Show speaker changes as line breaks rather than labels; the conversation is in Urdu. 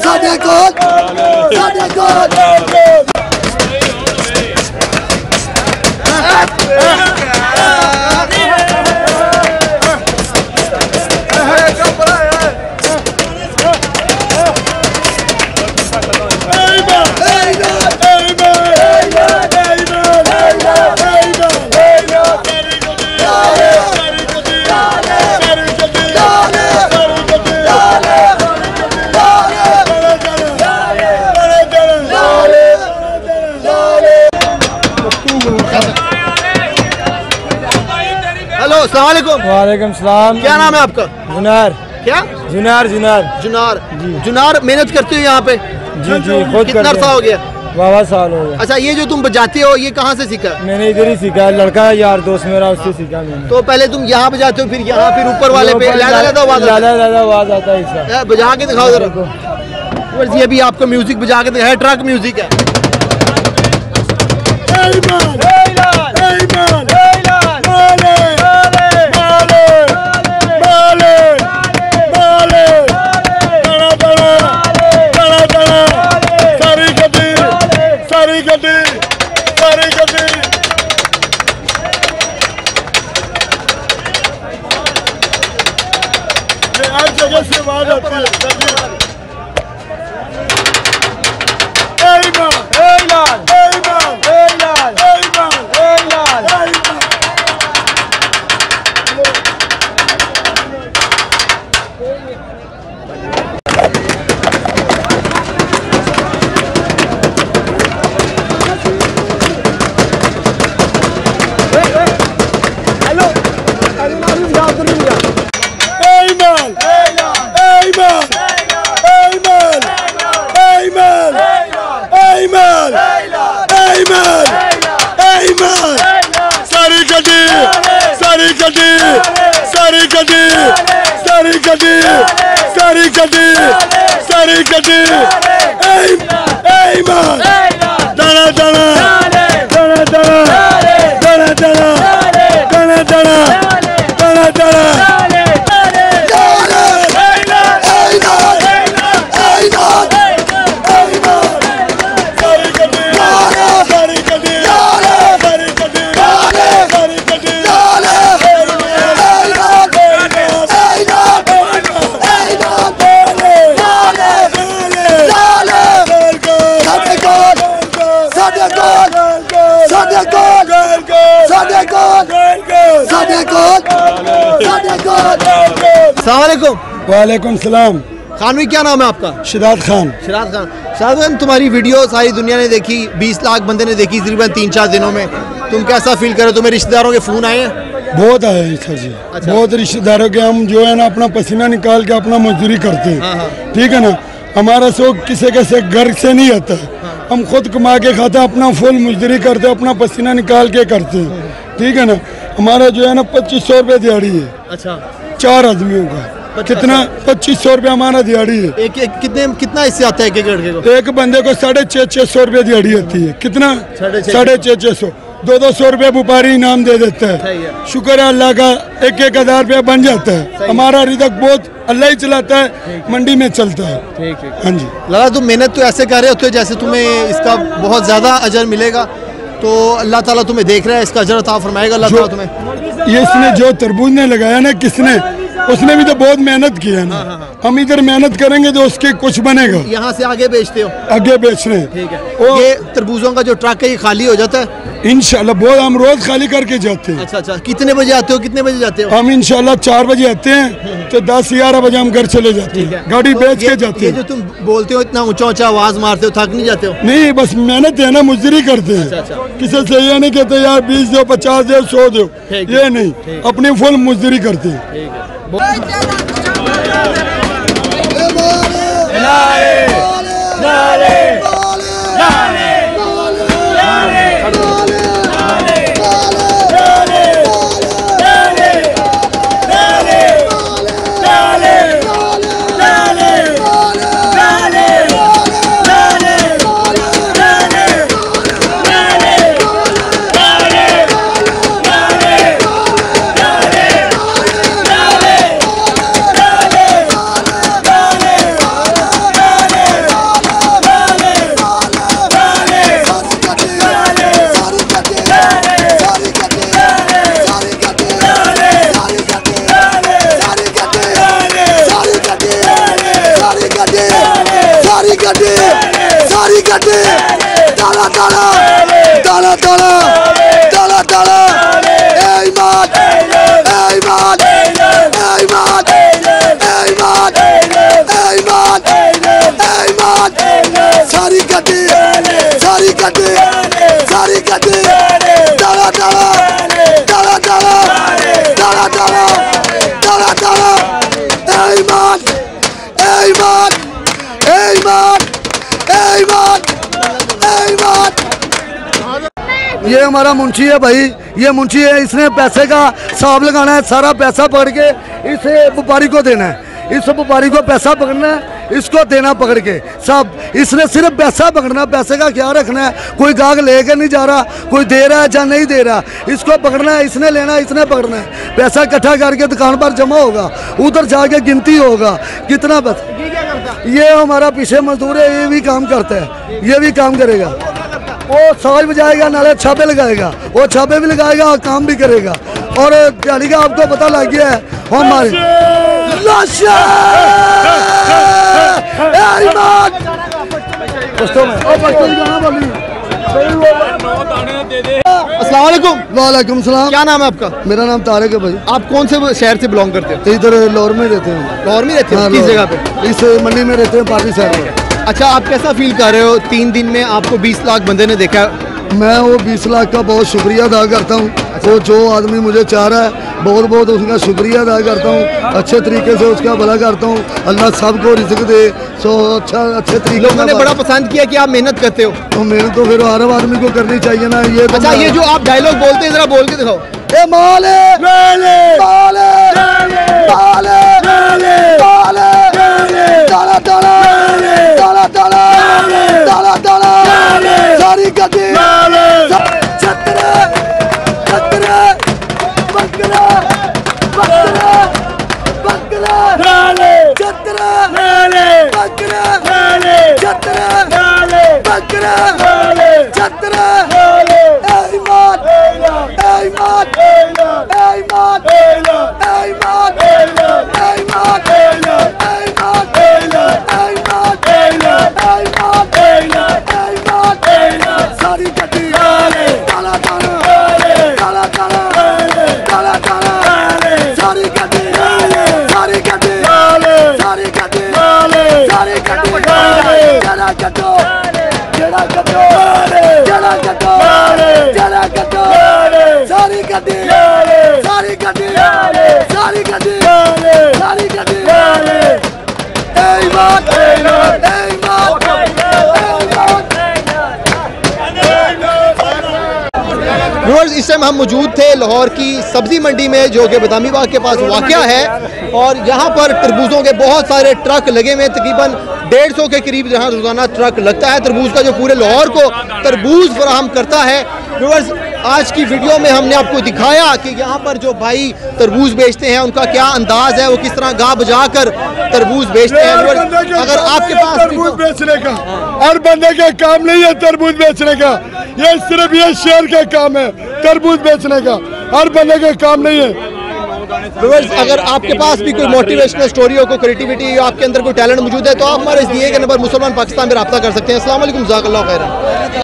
Sadekot! Sadekot!
Sadekot!
علیکم.
وعلیکم السلام. کیا نام
ہے آپ کا؟
جنار.
کیا؟
جنار جنار.
جنار. جی. جنار محنت کرتے ہو یہاں پہ؟
جی جی کتنا عرصہ
ہو گیا؟
بابا سال ہو گیا.
اچھا یہ جو تم بجاتے ہو یہ کہاں سے سیکھا؟
میں نے ادھر ہی سیکھا لڑکا یار دوست میرا اس سے ہاں. سیکھا میں نے.
تو پہلے تم یہاں بجاتے ہو پھر یہاں پھر اوپر والے پہ؟ زیادہ زیادہ
آواز آتا ہے.
ہاں، بجا کے دکھاؤ ذرا. یہ بھی آپ کو میوزک بجا کے دکھایا ٹرک میوزک ہے.
جسم على الطين ساری گڈی ساری گڈی ایمان ایمان دانا دانا السلام
علیکم.
وعلیکم السلام.
خانوی کیا نام ہے آپ کا؟
شداد خان.
شداد خان. شداد خان تمہاری ویڈیو ساری دنیا نے دیکھی بیس لاکھ بندے نے دیکھی تقریباً تین چار دنوں میں. تم کیسا فیل کرو تمہیں رشتے داروں کے فون آئے ہیں؟
بہت آئے ہیں سر جی. اچھا. بہت رشتے داروں کے ہم جو ہے نا اپنا پسینہ نکال کے اپنا مزدوری کرتے ہیں.
ہاں، ہاں.
ٹھیک ہے نا؟ ہمارا شوق کسی کیسے گھر سے نہیں آتا. ہے ہم خود کما کے کھاتے ہیں اپنا فل مزدوری کرتے ہیں اپنا پسینہ نکال کے کرتے ہیں۔ ٹھیک ہے نا؟ ہمارا جو ہے نا پچیس سو روپے دیہڑی ہے۔ چار آدمیوں کا۔
کتنا؟
پچیس سو روپے ہمارا دیہڑی ہے۔
کتنا اس سے آتا ہے ایک
ایک بندے کو ساڑھے چھ چھ سو روپے دیہڑی ہوتی ہے۔ کتنا؟
ساڑھے
چھ چھ سو۔ دو دو سو روپے بپاری انعام دے دیتا
ہے۔
شکر ہے اللہ کا ایک ایک ہزار روپیہ بن جاتا ہے۔ ہمارا ابھی تک بہت اللہ ہی چلاتا ہے منڈی میں چلتا ہے۔ ہاں جی۔
لالا تم محنت تو ایسے کر رہے ہوتے جیسے تمہیں اس کا بہت زیادہ اجر ملے گا۔ تو اللہ تعالیٰ تمہیں دیکھ رہا ہے اس کا اجر عطا فرمائے گا اللہ تعالیٰ تمہیں۔
یہ اس نے جو تربوز نے لگایا نا کس نے؟ اس نے بھی تو بہت محنت کی ہے نا۔ ہاں،
ہاں، ہاں۔
ہم ادھر محنت کریں گے تو اس کے کچھ بنے گا۔
یہاں سے آگے بیچتے ہو۔
آگے بیچ رہے ہیں
یہ تربوزوں کا جو ٹرک ہے یہ خالی ہو جاتا ہے؟
انشاءاللہ بہت ہم روز خالی کر کے جاتے ہیں۔
اچھا اچھا۔ کتنے بجے آتے ہو؟ کتنے بجے جاتے ہو؟
ہم انشاءاللہ چار بجے آتے ہیں تو دس گیارہ بجے ہم گھر چلے جاتے ہیں۔ گاڑی بیچ کے جاتے ہیں۔ جو
تم بولتے ہو اتنا اونچا اونچا آواز مارتے ہو تھک نہیں جاتے ہو؟
نہیں بس محنت ہے نا مزدوری کرتے ہیں۔ اچھا،
اچھا۔
کسی سے یہ نہیں کہتے یار بیس دو پچاس دو سو دو۔
یہ
نہیں اپنی فل مزدوری کرتے ہیں۔
Baju.
یہ ہمارا منشی ہے بھائی یہ منشی ہے اس نے پیسے کا حساب لگانا ہے سارا پیسہ پکڑ کے اس بپاری کو دینا ہے اس بپاری کو پیسہ پکڑنا ہے اس کو دینا پکڑ کے سب اس نے صرف پیسہ پکڑنا پیسے کا کیا رکھنا ہے کوئی گاگ لے کے نہیں جا رہا کوئی دے رہا ہے جا نہیں دے رہا اس کو پکڑنا ہے اس نے لینا ہے اس نے پکڑنا ہے پیسہ اکٹھا کر کے دکان پر جمع ہوگا ادھر جا کے گنتی ہوگا کتنا
بس
یہ ہمارا پیچھے مزدور ہے یہ بھی کام کرتا ہے یہ بھی کام کرے گا وہ سال بجائے گا نالے چھاپے لگائے گا۔ وہ چھاپے بھی لگائے گا اور کام بھی کرے گا۔ اور دیہی کا آپ کو پتہ لگ گیا ہے ہمارے
السلام علیکم۔
وعلیکم السلام۔
کیا نام ہے آپ کا؟
میرا نام تارک ہے بھائی۔
آپ کون سے شہر سے بلانگ کرتے
ہیں ادھر لور میں رہتے ہیں۔
لور میں رہتے ہیں ہاں، کس جگہ پہ؟
اس منڈی میں رہتے ہیں پارٹی شہر میں
اچھا آپ کیسا فیل کر رہے ہو؟ تین دن میں آپ کو بیس لاکھ بندے نے دیکھا ہے۔
میں وہ بیس لاکھ کا بہت شکریہ ادا کرتا ہوں۔ وہ جو آدمی مجھے چاہ رہا ہے بہت بہت اس کا شکریہ ادا کرتا ہوں۔ اچھے طریقے سے اس کا بھلا کرتا ہوں۔ اللہ سب کو رزق دے۔ سو اچھا اچھے طریقے لوگوں نے بڑا
پسند کیا کہ آپ محنت کرتے ہو۔
تو محنت تو پھر ہر آدمی کو کرنی چاہیے نا یہ اچھا یہ جو
آپ ڈائلوگ بولتے ہیں ذرا بول کے دکھاؤ۔
اے مالے
مالے
مالے مالے مالے مالے دالا دالا دالا دالا دالا دالا ساری گدی! چھترے!
اس ٹائم ہم موجود تھے لاہور کی سبزی منڈی میں جو کہ بدامی باغ کے پاس واقعہ ہے اور یہاں پر تربوزوں کے بہت سارے ٹرک لگے ہوئے تقریباً ڈیڑھ سو کے قریب جہاں روزانہ ٹرک لگتا ہے تربوز کا جو پورے لاہور کو تربوز فراہم کرتا ہے۔ ویورز آج کی ویڈیو میں ہم نے آپ کو دکھایا کہ یہاں پر جو بھائی تربوز بیچتے ہیں ان کا کیا انداز ہے؟ وہ کس طرح گاہ بجا کر تربوز بیچتے ہیں۔ اگر
آپ کے پاس تربوز بیچنے کا۔ ہر بندے کا کام نہیں ہے تربوز بیچنے کا۔ یہ صرف یہ شہر کا کام ہے تربوز بیچنے کا۔ ہر بندے کا کام نہیں ہے۔
اگر آپ کے پاس بھی کوئی موٹیویشنل اسٹوری ہو، کوئی کریٹیوٹی آپ کے اندر کوئی ٹیلنٹ موجود ہے، تو آپ ہمارے اس دیے کے نمبر مسلمان پاکستان میں رابطہ کر سکتے ہیں۔ السلام علیکم ذاک اللہ خیر